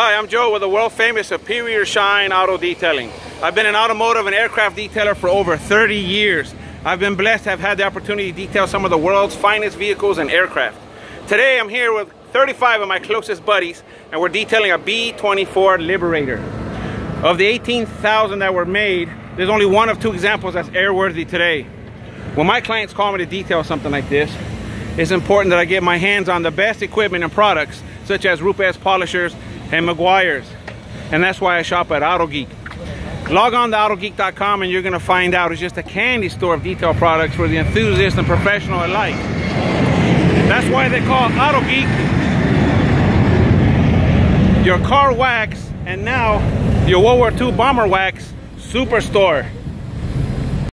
Hi, I'm Joe with the world famous Superior Shine Auto Detailing. I've been an automotive and aircraft detailer for over 30 years. I've been blessed to have had the opportunity to detail some of the world's finest vehicles and aircraft. Today I'm here with 35 of my closest buddies and we're detailing a B-24 Liberator. Of the 18,000 that were made, there's only one of two examples that's airworthy today. When my clients call me to detail something like this, it's important that I get my hands on the best equipment and products such as Rupes polishers and Meguiar's. And that's why I shop at AutoGeek. Log on to AutoGeek.com and you're gonna find out it's just a candy store of detail products for the enthusiast and professional alike. That's why they call it AutoGeek your car wax and now your World War II bomber wax superstore.